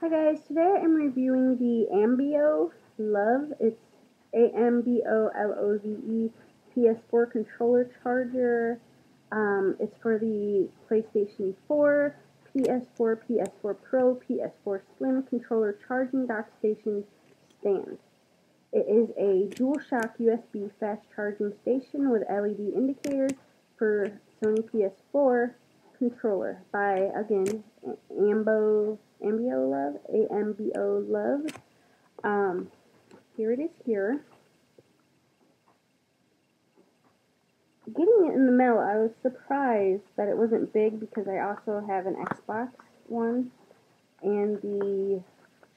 Hi guys, today I'm reviewing the Ambeo Love. It's A-M-B-O-L-O-V-E PS4 controller charger. Um, it's for the PlayStation 4, PS4, PS4 Pro, PS4 Slim controller charging dock station stand. It is a DualShock USB fast charging station with LED indicators for Sony PS4 controller by, again, Ambo, Ambolove, A-M-B-O Love. Um, here it is here. Getting it in the mail, I was surprised that it wasn't big because I also have an Xbox One, and the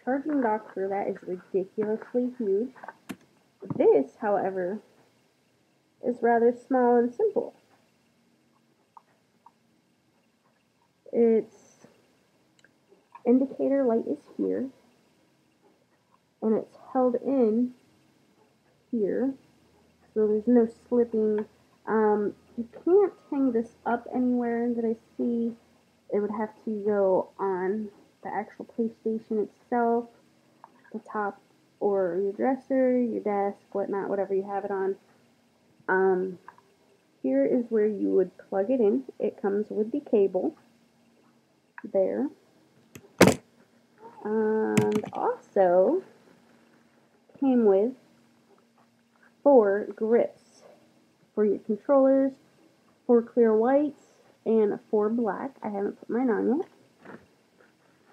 charging dock for that is ridiculously huge. This, however, is rather small and simple. Its indicator light is here, and it's held in here, so there's no slipping. Um, you can't hang this up anywhere that I see. It would have to go on the actual PlayStation itself, the top, or your dresser, your desk, whatnot, whatever you have it on. Um, here is where you would plug it in. It comes with the cable there. And also came with four grips for your controllers, four clear whites, and four black. I haven't put mine on yet.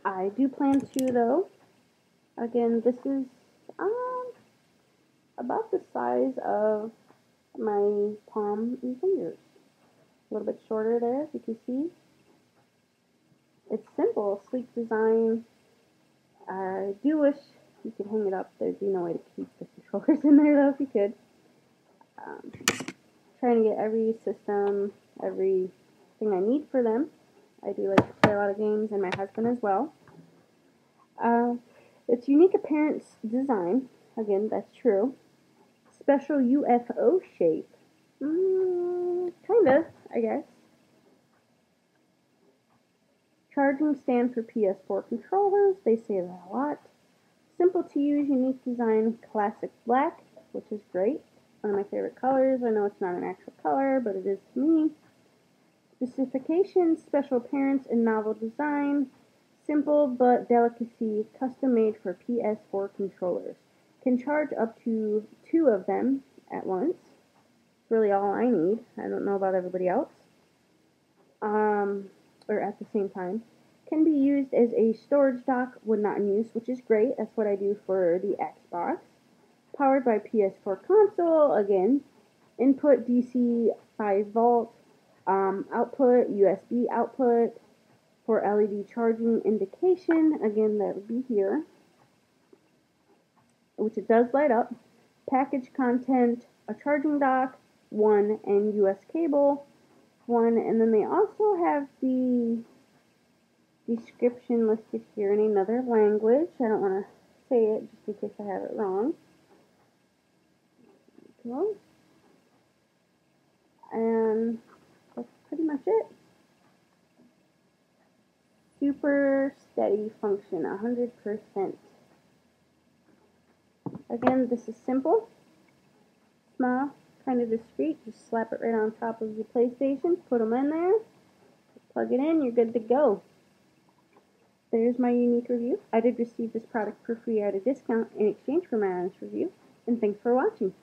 I do plan to though. Again, this is um, about the size of my palm and fingers. A little bit shorter there, as you can see. It's simple, sleek design. I do wish you could hang it up. There'd be no way to keep the controllers in there though if you could. Um, trying to get every system, everything I need for them. I do like to play a lot of games and my husband as well. Uh, its unique appearance design, again, that's true. Special UFO shape. Mm, kinda, I guess. Charging stand for PS4 controllers, they say that a lot. Simple to use, unique design, classic black, which is great. One of my favorite colors. I know it's not an actual color, but it is to me. Specifications, special appearance, and novel design. Simple but delicacy, custom made for PS4 controllers. Can charge up to two of them at once. really all I need. I don't know about everybody else. Um, or at the same time. Can be used as a storage dock when not in use, which is great. That's what I do for the Xbox. Powered by PS4 console, again. Input DC 5 volt. Um, output USB output for LED charging indication. Again, that would be here, which it does light up. Package content, a charging dock, one, and US cable one, and then they also have the description listed here in another language. I don't want to say it just in case I have it wrong. And that's pretty much it. Super steady function, 100%. Again, this is simple, small, kind of discreet. Just slap it right on top of your PlayStation, put them in there, plug it in, you're good to go. There's my unique review. I did receive this product for free at a discount in exchange for my honest review, and thanks for watching.